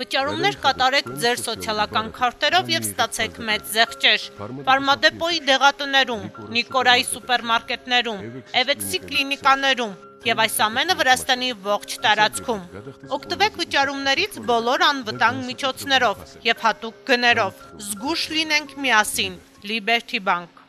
Վճարումներ կատարեք ձեր սոցիալական քարտերով եւ ստացեք մեծ զեղչեր։ Ֆարմադեպոյի դեղատներում, Նիկորայի սուպերմարկետներում, Էվեքսի կլինիկաներում եւ այս ամենը Վրաստանի ողջ տարածքում։ Օգտվեք վճարումներից բոլոր անվտանգ միջոցներով եւ հատուկ գներով։ Զգուշ լինենք միասին։ Liberty Bank